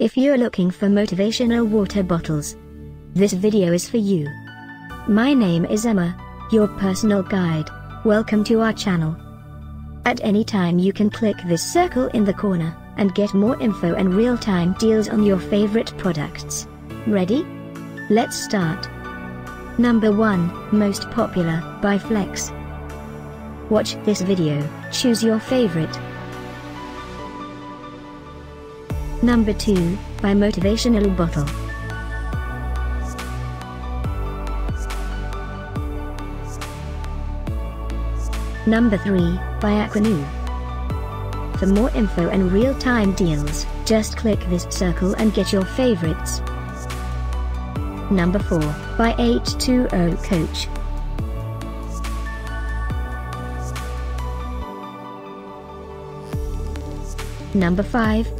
If you're looking for motivational water bottles, this video is for you. My name is Emma, your personal guide. Welcome to our channel. At any time you can click this circle in the corner, and get more info and real-time deals on your favorite products. Ready? Let's start. Number 1, Most Popular, by Flex. Watch this video, choose your favorite. Number 2, by Motivational Bottle. Number 3, by Aquanu. For more info and real-time deals, just click this circle and get your favorites. Number 4, by H2O Coach. Number 5,